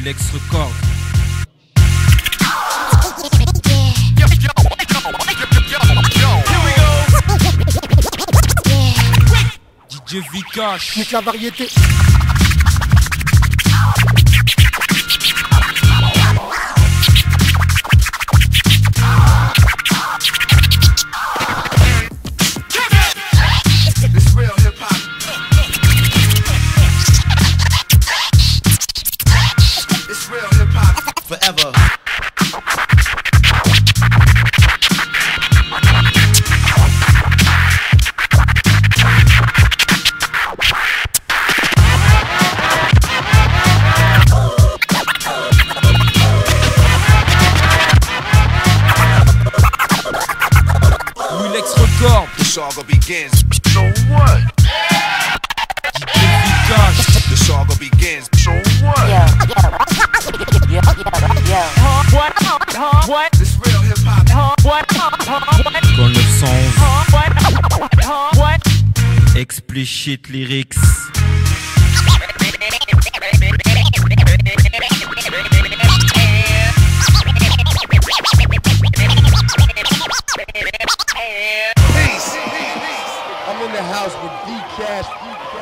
Willex Record. DJ Vikash. Nique la variété. Forever. Willex Record. The saga begins. So what? Qu'on le sens. Explicit lyrics. I'm in the house with D Cash.